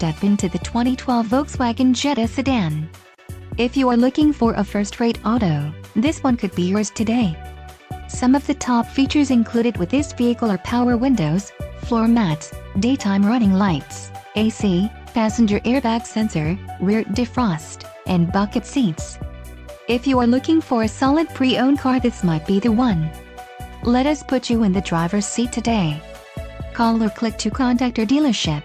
step into the 2012 Volkswagen Jetta sedan. If you are looking for a first-rate auto, this one could be yours today. Some of the top features included with this vehicle are power windows, floor mats, daytime running lights, AC, passenger airbag sensor, rear defrost, and bucket seats. If you are looking for a solid pre-owned car this might be the one. Let us put you in the driver's seat today. Call or click to contact our dealership.